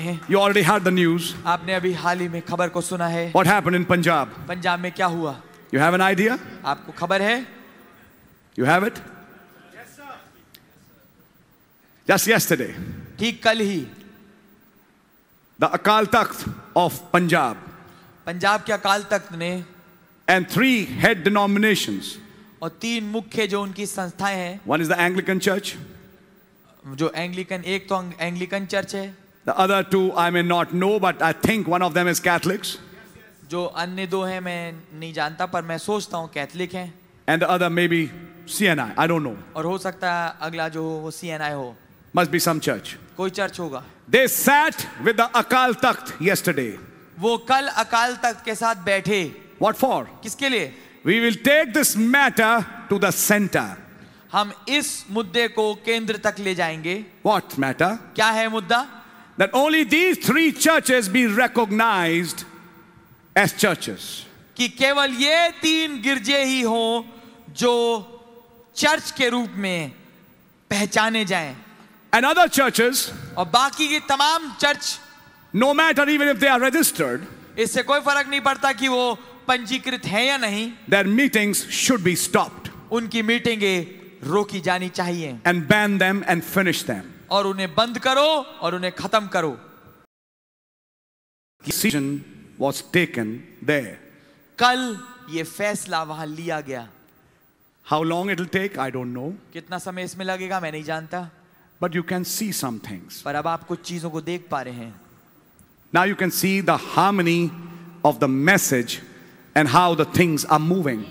हैं You already heard the news. आपने अभी हाल ही में खबर को सुना है What happened in Punjab? Punjab में क्या हुआ You have an idea? आपको खबर है You have it? Just yesterday, ठीक कल ही the Akal Takht of Punjab Punjab के अकाल तख्त ने and three head denominations. और तीन मुख्य जो उनकी संस्थाएँ हैं One is the Anglican Church, जो एंग्लिकन एक तो एंग्लिकन चर्च है the other two I may not know, but I think one of them is Catholics, जो अन्य दो हैं मैं नहीं जानता पर मैं सोचता हूँ कैथलिक हैं and the other maybe CNI. I don't know. और हो सकता है अगला जो हो वो सी एन आई हो Must be some church. कोई चर्च होगा They sat with the Akal Takht yesterday. वो कल अकाल तख्त के साथ बैठे What for? किसके लिए We will take this matter to the center. हम इस मुद्दे को केंद्र तक ले जाएंगे What matter? क्या है मुद्दा That only these three churches be recognized as churches. कि केवल ये तीन गिरजे ही हों जो चर्च के रूप में पहचाने जाएं And other churches, और बाकी की तमाम church no matter even if they are registered, इससे कोई फर्क नहीं पड़ता कि वो पंजीकृत हैं या नहीं their meetings should be stopped उनकी मीटिंगें रोकी जानी चाहिए and ban them and finish them. और उन्हें बंद करो और उन्हें खत्म करो। डिसीज़न वॉज़ टेकन दे कल ये फैसला वहाँ लिया गया। How long it take I don't know कितना समय इसमें लगेगा मैं नहीं जानता। But you can see some things पर अब आप कुछ चीज़ों को देख पा रहे हैं। Now you can see the harmony of the message and how the things are moving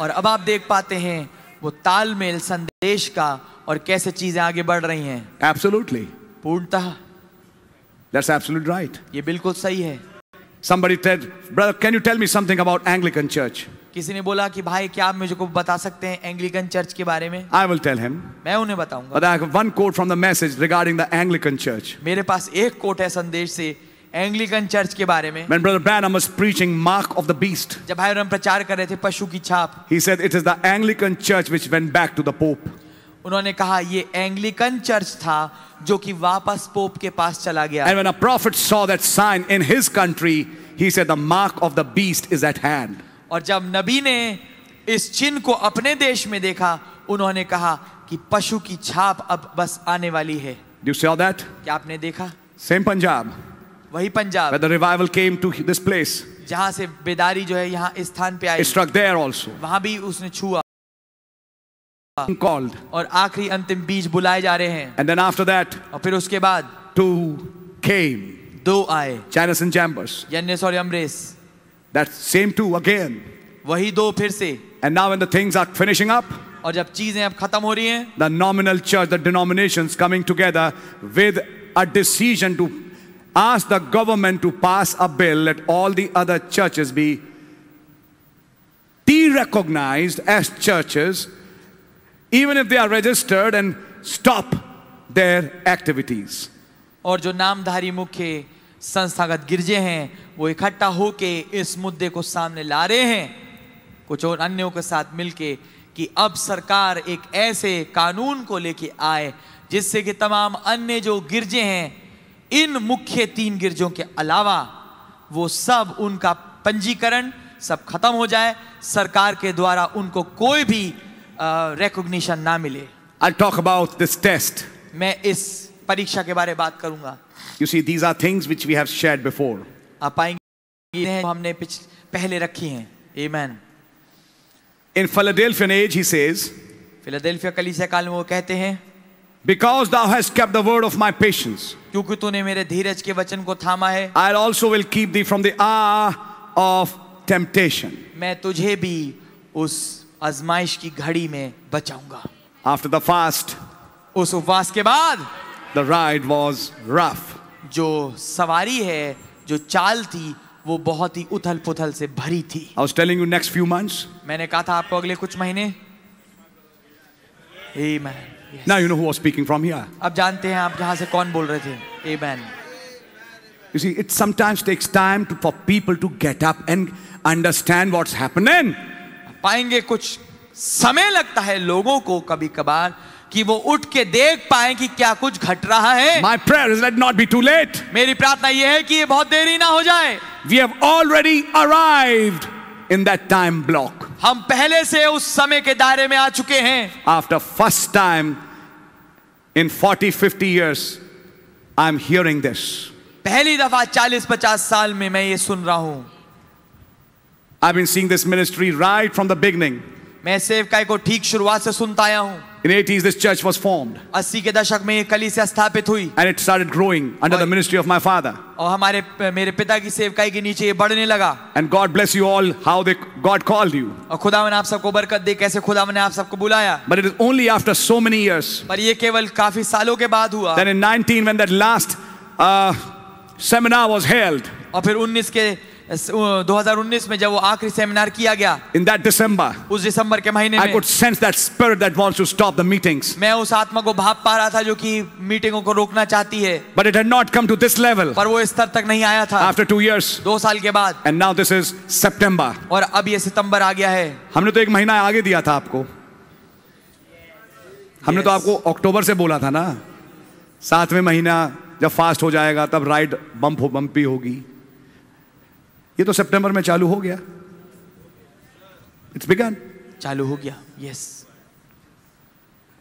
और अब आप देख पाते हैं वो तालमेल संदेश का और कैसे चीज़ें आगे बढ़ रही हैं Absolutely. पूर्णतः That's absolutely right. ये बिल्कुल सही है Somebody said, Brother, can you tell me something about Anglican Church? किसी ने बोला कि भाई क्या आप मुझे को बता सकते हैं एंग्लिकन चर्च के बारे में I will tell him. मैं उन्हें बताऊँगा one quote from the message regarding the Anglican Church. मेरे पास एक कोट है संदेश से एंग्लिकन चर्च के बारे में When Brother Branham was preaching Mark of the Beast, जब भाई हम प्रचार कर रहे थे पशु की छाप he said it is the Anglican Church which went back to the Pope. उन्होंने कहा ये एंग्लिकन चर्च था जो कि वापस पोप के पास चला गया And when a prophet saw that sign in his country, he said, The mark of the beast is at hand. और जब नबी ने इस चिन्ह को अपने देश में देखा उन्होंने कहा कि पशु की छाप अब बस आने वाली है Do you saw that? क्या आपने देखा Same Punjab, वही Punjab. The revival came to this place जहाँ से बेदारी जो है यहाँ इस स्थान पे आई। स्ट्रक देयर आल्सो वहाँ भी उसने छुआ। कॉल्ड और आखिरी अंतिम बीज बुलाए जा रहे हैं। एंड देन आफ्टर दैट और फिर उसके बाद टू केम दो आए। चैनस एंड चैम्बर्स यन्नेस और Jambres that same two again वही दो फिर से। And now when the things are finishing up और जब चीज़ें अब खत्म हो रही हैं the nominal church the denominations coming together with a decision to ask the government to pass a bill let all the other churches be de-recognized as churches even if they are registered and stop their activities और जो नामधारी मुख्य संस्थागत गिरजे हैं वो इकट्ठा होके इस मुद्दे को सामने ला रहे हैं कुछ और अन्यों के साथ मिलके कि अब सरकार एक ऐसे कानून को लेके आए जिससे कि तमाम अन्य जो गिरजे हैं इन मुख्य तीन गिरजों के अलावा वो सब उनका पंजीकरण सब खत्म हो जाए सरकार के द्वारा उनको कोई भी रिकॉग्निशन ना मिले। I talk about this test. मैं इस परीक्षा के बारे में बात करूँगा। You see these are things which we have shared before. आप पाएँगे ये हमने पिछ, पहले रखी हैं। Amen. in philadelphian age he says Philadelphia कलीसिया काल में वो कहते हैं because thou hast kept the word of my patience क्योंकि तूने मेरे धीरज के वचन को थामा है I also will keep thee from the hour of temptation. मैं तुझे भी उस आजमाइश की घड़ी में बचाऊँगा After the fast, उस उपवास के बाद the ride was rough. जो सवारी है जो चाल थी वो बहुत ही उथल पुथल से भरी थी I was telling you next few months. मैंने कहा था आपको अगले कुछ महीने Amen. Yes. Now you know who was speaking from here. अब जानते हैं आप जहाँ से कौन बोल रहे थे Amen. You see, it sometimes takes time to, for people to get up and understand what's happening. पाएँगे कुछ समय लगता है लोगों को कभी कभार कि वो उठ के देख पाए कि क्या कुछ घट रहा है My prayer is let not be too late. मेरी प्रार्थना यह है कि ये बहुत देरी ना हो जाए We have already arrived in that time block. हम पहले से उस समय के दायरे में आ चुके हैं। After first time in forty fifty years I am hearing this पहली दफ़ा चालीस पचास साल में मैं ये सुन रहा हूँ। I been seeing this ministry right from the beginning मैं सेवकाई को ठीक शुरुआत से सुनता आया हूँ In 80s, this church was formed 80 के दशक में ये कलीसिया स्थापित हुई and it started growing under the ministry of my father. और हमारे मेरे पिता की सेवकाई के नीचे ये बढ़ने लगा And God bless you all how they, God called you. और खुदा ने आप सबको बरकत दे कैसे खुदा ने आप सबको बुलाया But it is only after so many years. पर ये केवल काफ़ी सालों के बाद हुआ Then in 19, when that last uh, seminar was held, और फिर 19 के 2019 में जब वो आखिरी सेमिनार किया गया in that December, उस दिसंबर के महीने में could sense that spirit that wants to stop the meetings. मैं उस आत्मा को भाप पा रहा था जो कि मीटिंगों को रोकना चाहती है But it had not come to this level पर वो इस स्तर तक नहीं आया था after two years. दो साल के बाद And now this is September. और अब ये सितंबर आ गया है हमने तो एक महीना आगे दिया था आपको हमने yes. तो आपको अक्टूबर से बोला था ना सातवें महीना जब फास्ट हो जाएगा तब राइड बम्प हो बम्पी होगी ये तो सितंबर में चालू हो गया। इट्स बिगन चालू हो गया। Yes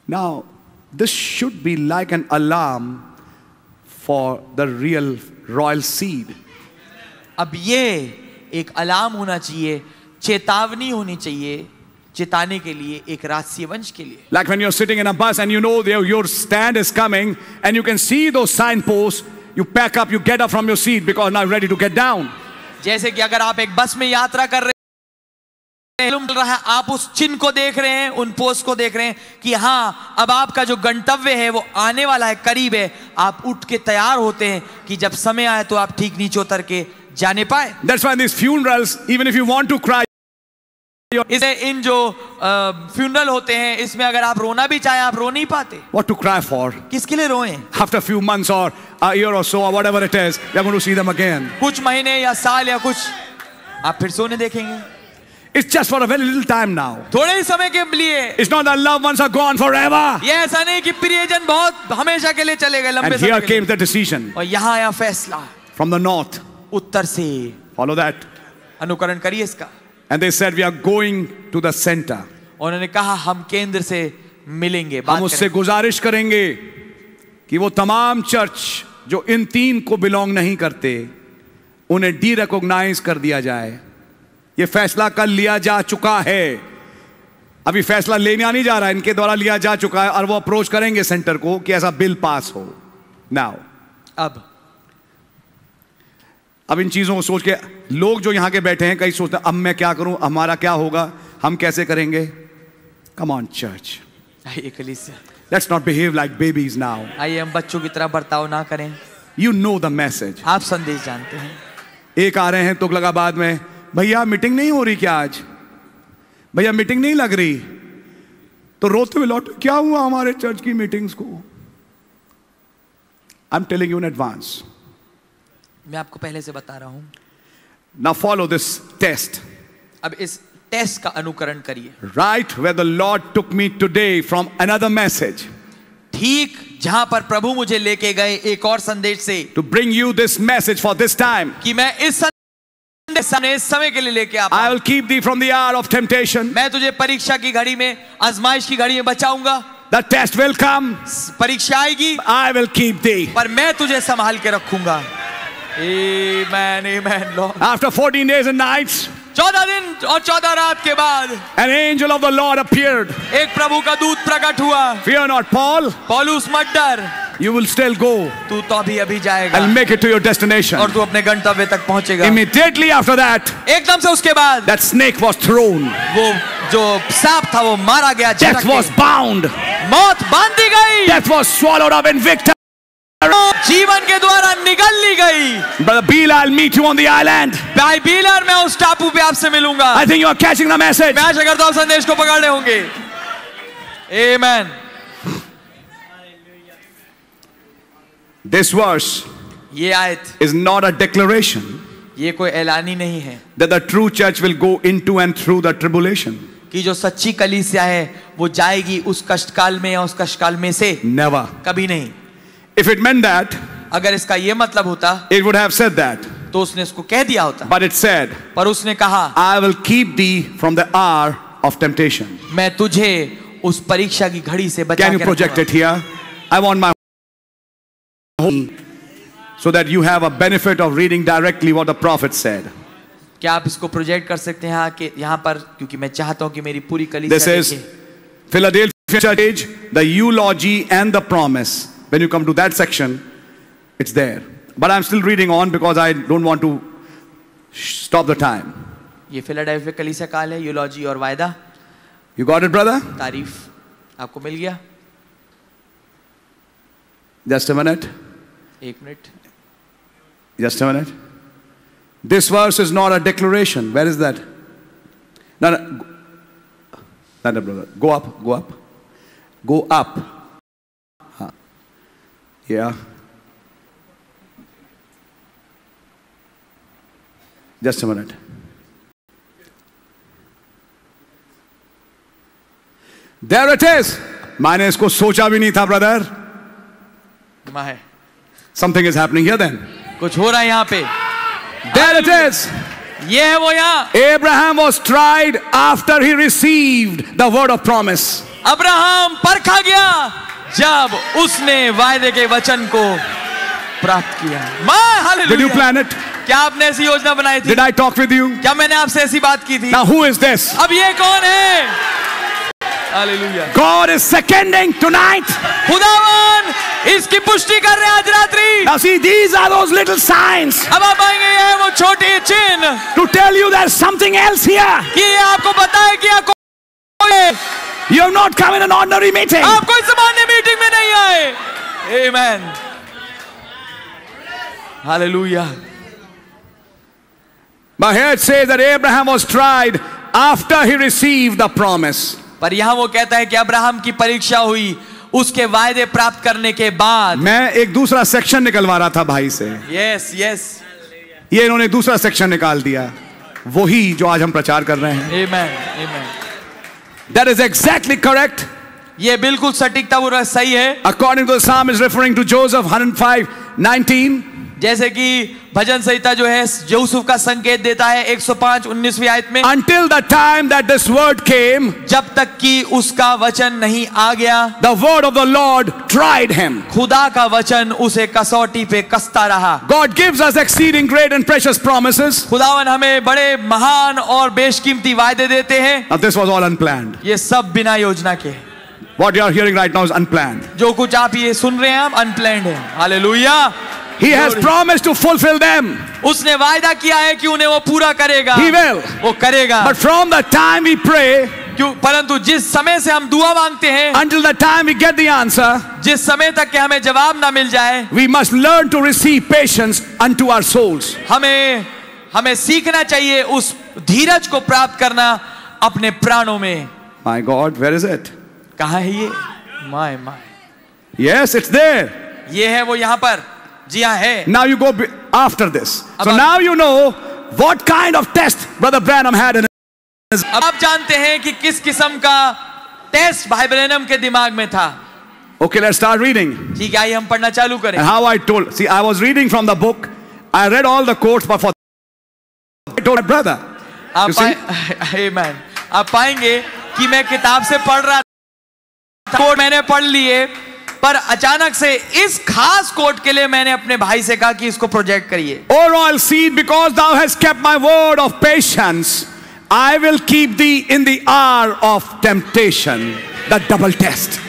now this should be like an alarm for the real royal seed अब ये एक अलार्म होना चाहिए चेतावनी होनी चाहिए चेताने के लिए एक राष्ट्रीय वंश के लिए। Like when you're sitting in a bus and you know there your stand is coming and you can see the sign post you pack up you get up from your seat because now ready to get down जैसे कि अगर आप एक बस में यात्रा कर रहे रहा है आप उस चिन्ह को देख रहे हैं उन पोस्ट को देख रहे हैं कि हाँ अब आपका जो गंतव्य है वो आने वाला है करीब है। आप उठ के तैयार होते हैं कि जब समय आए तो आप ठीक नीचे उतर के जाने पाए। That's why this funerals even if you want to cry, इसे इन जो फ्यूनरल uh, होते हैं इसमें अगर आप रोना भी चाहें आप रो नहीं पाते वॉट टू क्राई फॉर किसके लिए रोए after few months or year or so or whatever it is to see them कुछ महीने या साल या कुछ आप फिर सोने देखेंगे It's just for a very little time now. थोड़े ही समय के लिए. It's not that loved ones are gone forever. ये ऐसा नहीं कि प्रियजन बहुत हमेशा के लिए चले गए लंबे समय. And here came the decision. और यहाँ आया फैसला. From the north. उत्तर से. Follow that. अनुकरण करिए इसका. And they said, We are going to the center. उन्होंने कहा हम केंद्र से मिलेंगे हम उससे। गुजारिश करेंगे कि वो तमाम चर्च जो इन तीन को बिलोंग नहीं करते उन्हें डी रिकॉग्नाइज कर दिया जाए ये फैसला कल लिया जा चुका है अभी फैसला लेने नहीं जा रहा है इनके द्वारा लिया जा चुका है और वो अप्रोच करेंगे सेंटर को कि ऐसा बिल पास हो नाउ अब अब इन चीज़ों को सोच के लोग जो यहाँ के बैठे हैं कई सोचते हैं अब मैं क्या करूँ? हमारा क्या होगा? हम कैसे करेंगे? Come on church let's not behave like babies now आइए हम बच्चों की तरह बर्ताव ना करें। यू नो द मैसेज आप संदेश जानते हैं। एक आ रहे हैं तो लगा बाद में। भैया मीटिंग नहीं हो रही क्या आज? भैया मीटिंग नहीं लग रही। तो रोते हुए लौट क्या हुआ हमारे चर्च की मीटिंग्स को? I am telling you in advance मैं आपको पहले से बता रहा हूँ। नाउ फॉलो दिस टेस्ट अब इस टेस्ट का अनुकरण करिए। Right where Lord took me today from another message ठीक जहाँ पर प्रभु मुझे लेके गए एक और संदेश से। To bring you this message for this time कि मैं इस संदेश सामने इस समय के लिए लेके आ I. Will keep thee from the hour of temptation मैं तुझे परीक्षा की घड़ी में आजमाइश की घड़ी में बचाऊँगा। द टेस्ट विल कम परीक्षा आएगी। आई विल कीप दी पर मैं तुझे संभाल के रखूँगा। Amen, amen, Lord. After 14 days and nights चौदह दिन और चौदह रात के बाद an angel of the lord appeared एक प्रभु का दूत प्रकट हुआ fear not paul पौलुस मत डर you will still go तू तो अभी अभी जाएगा I'll make it to your destination. और तू अपने गंतव्य तक पहुंचेगा Immediately after that, एकदम से उसके बाद that snake was thrown. वो जो सांप था वो मारा गया Death झटक was के। bound. मौत बांध दी गई Death was swallowed up in victory. जीवन के द्वारा निकल ली गई। Bill I meet you on the island भाई बिल मैं उस टापू पे आपसे मिलूँगा। I think you are catching the message match अगर तो आप संदेश को पकड़ रहे होंगे। आमेन दिस वर्स ये आयत इज़ नॉट अ डिक्लेरेशन ये कोई ऐलानी नहीं है। That the true church will go into and through the tribulation कि जो सच्ची कलीसिया है वो जाएगी उस कष्टकाल में या उस कष्टकाल में से। नेवर कभी नहीं। If it meant that, अगर इसका ये मतलब होता it would have said that. तो उसने इसको कह दिया होता But it said, पर उसने कहा I will keep thee from the hour of temptation. मैं तुझे उस परीक्षा की घड़ी से बचा Can you के project रखूंगा। it here? I want my home so that you have a benefit of reading directly what the prophet said. क्या आप इसको प्रोजेक्ट कर सकते हैं यहाँ के यहाँ पर क्योंकि मैं चाहता हूँ कि मेरी पूरी This कलीसिया is देखे। Philadelphia Church, the eulogy and the promise. When you come to that section, it's there. But I'm still reading on because I don't want to stop the time. ये फिलाडेल्फिया कलीसिया काल है यूलॉजी और वायदा You got it, brother? तारीफ आपको मिल गया Just a minute. एक minute Just a minute. This verse is not a declaration. Where is that? No, no. go- No, no, brother. Go up. Go up. Go up. Yeah. Just a minute. There it is. मैंने इसको सोचा भी नहीं था brother my something is happening here then कुछ हो रहा है यहाँ पे। देर इट इज़ ये है वो यहाँ। Abraham was tried after he received the word of promise Abraham परखा गया। जब उसने वायदे के वचन को प्राप्त किया। माँ हालेलुया यू प्लान इट क्या आपने ऐसी योजना बनाई थी? डिड आई टॉक यू क्या मैंने आपसे ऐसी बात की थी? हु इज़ दिस अब ये कौन है? Hallelujah God is seconding tonight खुदावन इसकी पुष्टि कर रहे आज रात्रि। Now see these are those little signs अब आप आएँगे ये वो छोटे चिन्ह। To tell you there something else here कि आपको बताए कि आपको You have not come in an ordinary meeting. आप कोई सामान्य नहीं आए amen hallelujah But here it says that Abraham was tried after he received the promise. पर यहाँ वो कहता है कि अब्राहम की परीक्षा हुई उसके वायदे प्राप्त करने के बाद। मैं एक दूसरा सेक्शन निकलवा रहा था भाई से। यस यस ये इन्होंने दूसरा सेक्शन निकाल दिया। वही जो आज हम प्रचार कर रहे हैं। That is exactly correct. ये बिल्कुल सटीक था वो सही है। According to Psalm is referring to Joseph 105 19 जैसे कि भजन संहिता जो है यूसुफ का संकेत देता है 105 19वीं आयत में। Until the time that this word came जब तक कि उसका वचन नहीं आ गया the word of the Lord tried him खुदा का वचन उसे कसौटी पे कसता रहा। God gives exceeding great and precious promises खुदावन हमें बड़े महान और बेशकीमती वायदे देते हैं। दिस वाज ऑल अनप्लान्ड ये सब बिना योजना के। है What you are hearing right now is unplanned. जो कुछ आप ये सुन रहे हैं आप अनप्लैंड है hallelujah He has promised to fulfill them. उसने वायदा किया है कि उन्हें वो पूरा करेगा He will. वो करेगा But from the time we pray क्यों परंतु जिस समय से हम दुआ मांगते हैं until the time we get the answer, जिस समय तक के हमें जवाब ना मिल जाए we must learn to receive patience unto our souls. हमें हमें सीखना चाहिए उस धीरज को प्राप्त करना अपने प्राणों में My God, where is it? कहा है ये? My my yes it's there ये है वो यहाँ पर। जी हाँ है। Now you go after this so now you know what kind of test brother Branham had in अब आप जानते हैं कि किस किस्म का टेस्ट भाई ब्रैनम के दिमाग में था। ओके लेट्स स्टार्ट रीडिंग ठीक है हम पढ़ना चालू करें। How I told see I was reading from the book I read all the quotes but for I told brother आप आप पाएँगे कि मैं किताब से पढ़ रहा कोड मैंने पढ़ लिए पर अचानक से इस खास कोट के लिए मैंने अपने भाई से कहा कि इसको प्रोजेक्ट करिए। Or all see because thou has kept word of patience I will keep thee in the hour of temptation the double test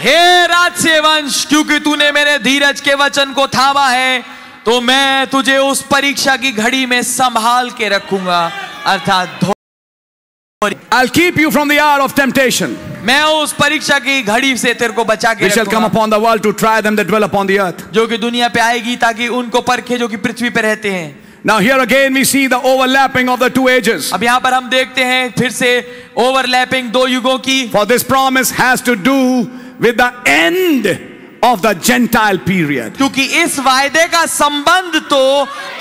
हे राजसेवंश क्योंकि तूने मेरे धीरज के वचन को थावा है तो मैं तुझे उस परीक्षा की घड़ी में संभाल के रखूँगा। अर्थात I keep you from the hour of temptation मैं उस परीक्षा की घड़ी से तेरे को बचा के shall come upon the world to try them that dwell upon the earth. जो कि दुनिया पे आएगी ताकि उनको परखे जो कि पृथ्वी पे रहते हैं Now, here again, we see the overlapping of the two ages. अब यहाँ पर हम देखते हैं फिर से overlapping दो युगों की For this promise has to do with the end of the Gentile period. क्योंकि इस वायदे का संबंध तो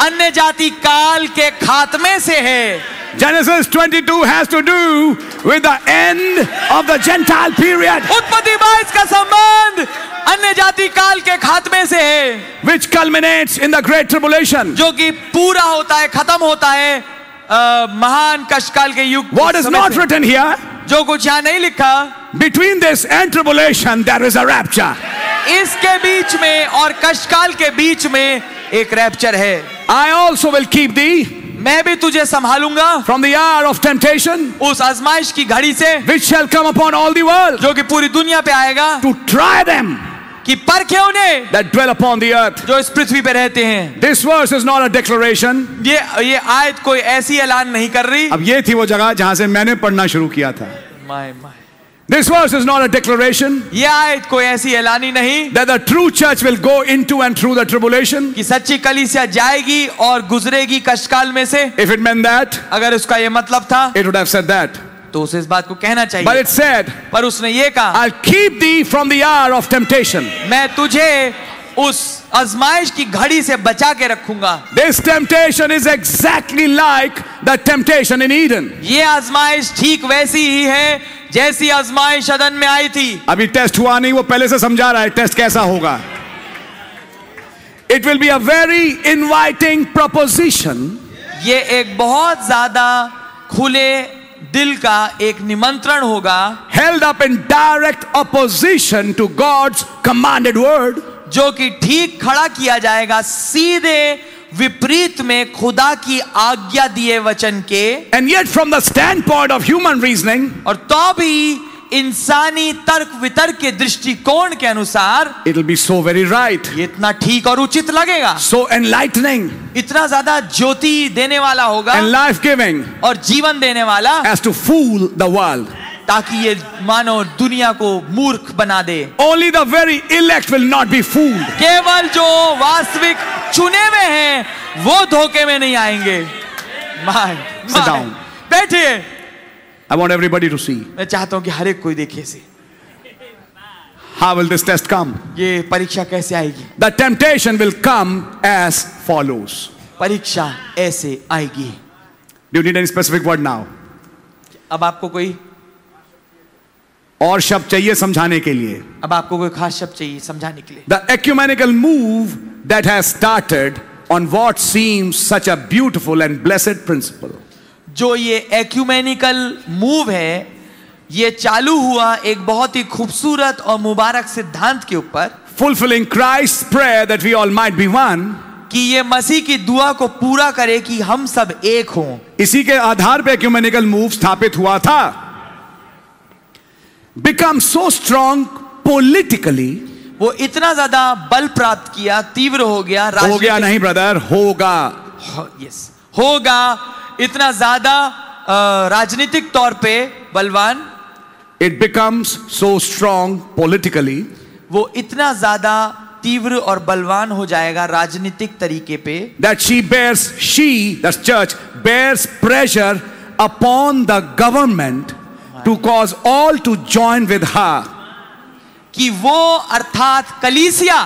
अन्य जाति काल के खात्मे से है Genesis 22 has to do with the end of the Gentile period, उत्पत्ति बाईस का संबंध अन्य जाति काल के खात्मे से है which culminates in the Great Tribulation. जो कि पूरा होता है खत्म होता है अ, महान कष्टकाल के युग What is not written here, जो कुछ यहाँ नहीं लिखा between this and tribulation, there is a rapture. इसके बीच में और कष्टकाल के बीच में एक रैप्चर है। I also will keep thee मैं भी तुझे संभालूँगा फ्रॉम आर ऑफ़ टेम्पटेशन उस आजमाइश की घड़ी से which shall come upon all the world जो कि पूरी दुनिया पे आएगा टू ट्राई देम कि पर क्यों अपॉन दी अर्थ जो इस पृथ्वी पे रहते हैं। This verse is not a declaration ये ये आयत कोई ऐसी ऐलान नहीं कर रही। अब ये थी वो जगह जहाँ से मैंने पढ़ना शुरू किया था। My my This verse is not a declaration ये आयत कोई ऐसी ऐलानी नहीं that the true church will go into and through the tribulation. कि सच्ची कलीसिया जाएगी और गुजरेगी कष्टकाल में से If it meant that, अगर उसका ये मतलब था it would have said that. तो उसे इस बात को कहना But it said, पर उसने ये कहा I'll keep thee from the hour of temptation. मैं तुझे उस आजमाइश की घड़ी से बचा के रखूँगा This temptation is exactly like the temptation in Eden. ये आजमाइश ठीक वैसी ही है जैसी आजमाइश अदन में आई थी। अभी टेस्ट हुआ नहीं वो पहले से समझा रहा है टेस्ट कैसा होगा। It will be a very inviting proposition. ये एक बहुत ज़्यादा खुले दिल का एक निमंत्रण होगा। Held up in direct opposition to God's commanded word जो कि ठीक खड़ा किया जाएगा सीधे विपरीत में खुदा की आज्ञा दिए वचन के and yet from the standpoint of human reasoning और तो भी इंसानी तर्क वितर्क के दृष्टिकोण के अनुसार it be so very right इतना ठीक और उचित लगेगा। सो एनलाइटनिंग इतना ज़्यादा ज्योति देने वाला होगा लाइफ गिविंग और जीवन देने वाला as to fool the world ताकि ये मानव दुनिया को मूर्ख बना दे। Only the very elect will not be fool केवल जो वास्तविक चुने हुए हैं वो धोखे में नहीं आएँगे। बैठिए। I want everybody to see मैं चाहता हूँ कि हर एक कोई देखे से how will this test come ये परीक्षा कैसे आएगी? The temptation will come as follows परीक्षा ऐसे आएगी। Do you need any specific word now अब आपको कोई और शब्द चाहिए समझाने के लिए। अब आपको कोई खास शब्द चाहिए समझाने के लिए। The ecumenical move that has started on what seem such a beautiful and blessed principle जो ये एक्यूमेनिकल मूव है ये चालू हुआ एक बहुत ही खूबसूरत और मुबारक सिद्धांत के ऊपर fulfilling Christ prayer that we all might be one कि ये मसीह की दुआ को पूरा करे कि हम सब एक हो। इसी के आधार पे एक्यूमेनिकल मूव स्थापित हुआ था। बिकम सो स्ट्रॉन्ग पोलिटिकली वो इतना ज़्यादा बल प्राप्त किया तीव्र हो गया हो गया नहीं ब्रदर होगा। यस होगा। इतना ज़्यादा राजनीतिक तौर पे बलवान it becomes so strong politically वो इतना ज़्यादा तीव्र और बलवान हो जाएगा राजनीतिक तरीके पे। That she bears she church bears pressure upon the government to cause all to join with her. कि वो अर्थात कलीसिया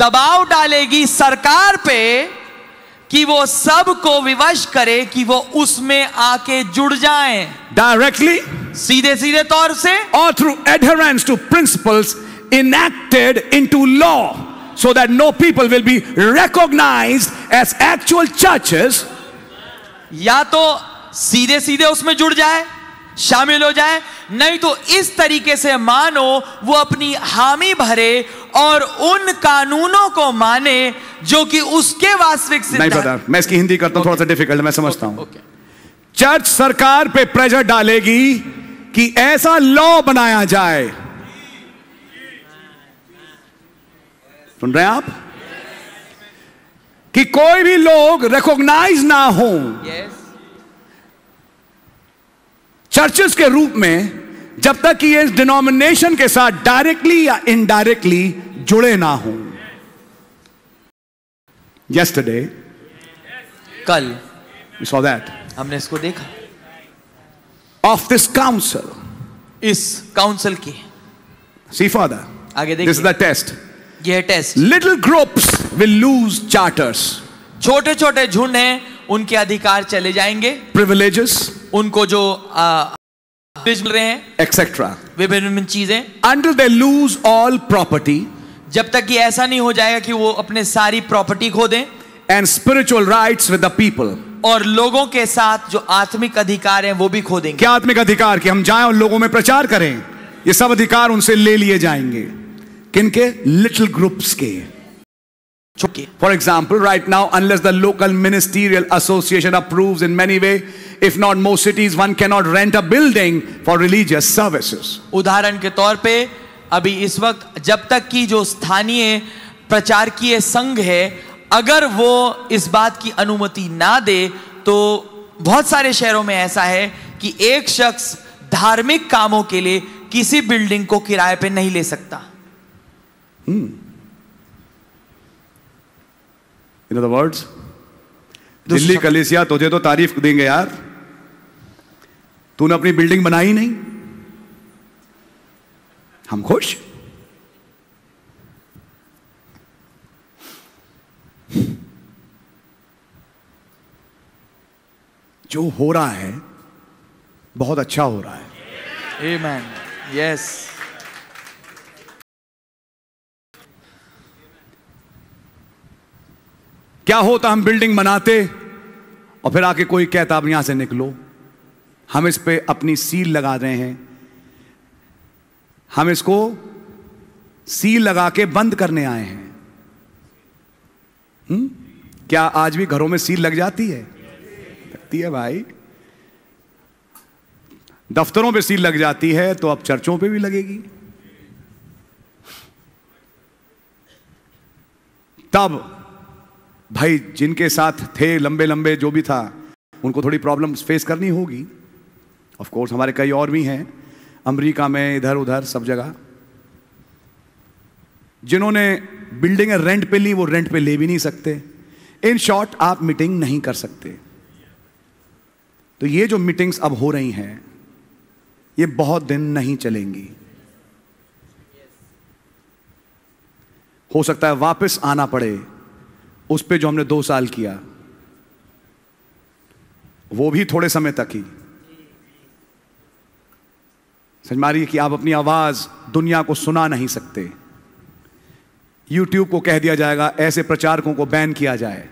दबाव डालेगी सरकार पे कि वो सबको विवश करे कि वो उसमें आके जुड़ जाएँ Directly सीधे सीधे तौर से or through adherence to principles enacted into law so that no people will be recognized as actual churches या तो सीधे सीधे उसमें जुड़ जाए शामिल हो जाए। नहीं तो इस तरीके से मानो वो अपनी हामी भरे और उन कानूनों को माने जो कि उसके वास्तविक नहीं ब्रदर मैं इसकी हिंदी करता हूँ थोड़ा सा डिफ़िकल्ट मैं समझता हूँ। ओके। चर्च सरकार पे प्रेशर डालेगी कि ऐसा लॉ बनाया जाए। सुन रहे हैं आप? कि कोई भी लोग रिकॉग्नाइज ना हो। यस चर्चेस के रूप में जब तक कि ये डिनोमिनेशन के साथ डायरेक्टली या इनडायरेक्टली जुड़े ना हो। यस्टरडे कल सॉ दैट हमने इसको देखा। ऑफ़ दिस काउंसिल इस काउंसिल की। सी फादर आगे देख दिस इज़ द टेस्ट यह test little groups will lose charters छोटे छोटे झुंड हैं उनके अधिकार चले जाएँगे। प्रिविलेजेस उनको जो मिल रहे हैं एक्सेट्रा विभिन्न चीज़ें। Under they lose all property जब तक कि ऐसा नहीं हो जाएगा कि वो अपने सारी प्रॉपर्टी खो दें and spiritual rights with the people. और लोगों के साथ जो आत्मिक अधिकार हैं वो भी खो देंगे क्या आत्मिक अधिकार कि हम जाएँ और लोगों में प्रचार करें? ये सब अधिकार उनसे ले लिए जाएँगे। किनके लिटिल ग्रुप्स के। चुकी। For example right now unless the local ministerial association approve in many way if not more cities one can not rent a building for religious services उदाहरण के तौर पे अभी इस वक्त जब तक की जो स्थानीय प्रचार किए संघ है अगर वो इस बात की अनुमति ना दे तो बहुत सारे शहरों में ऐसा है कि एक शख्स धार्मिक कामों के लिए किसी बिल्डिंग को किराए पे नहीं ले सकता. Other words, दूसरा दिल्ली कलेसिया तुझे तो तारीफ़ देंगे यार तूने अपनी बिल्डिंग बनाई नहीं हम खुश जो हो रहा है बहुत अच्छा हो रहा है Amen. Yes. क्या होता हम बिल्डिंग बनाते और फिर आके कोई कहता, अब यहाँ से निकलो। हम इस पे अपनी सील लगा रहे हैं। हम इसको सील लगा के बंद करने आए हैं। हम्म? क्या आज भी घरों में सील लग जाती है? लगती है भाई। दफ्तरों पे सील लग जाती है तो अब चर्चों पे भी लगेगी। तब भाई, जिनके साथ थे लंबे लंबे जो भी था, उनको थोड़ी प्रॉब्लम फेस करनी होगी। ऑफ़ कोर्स हमारे कई और भी हैं। अमेरिका में इधर उधर सब जगह। जिन्होंने बिल्डिंग रेंट पे ली, वो रेंट पे ले भी नहीं सकते। इन शॉर्ट आप मीटिंग नहीं कर सकते। तो ये जो मीटिंग्स अब हो रही हैं, ये बहुत दिन नहीं चलेंगी। हो सकता है वापस आना पड़े। उस पे जो हमने दो साल किया वो भी थोड़े समय तक ही। समझ मारिए कि आप अपनी आवाज़ दुनिया को सुना नहीं सकते। यूट्यूब को कह दिया जाएगा ऐसे प्रचारकों को बैन किया जाए।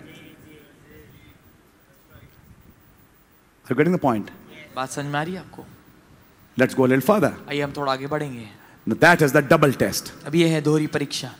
गेटिंग द पॉइंट बात समझ में आ रही है आपको? लेट्स गो लिटिल फर्दर आइए हम थोड़ा आगे बढ़ेंगे। That is the double test अब ये है दोहरी परीक्षा।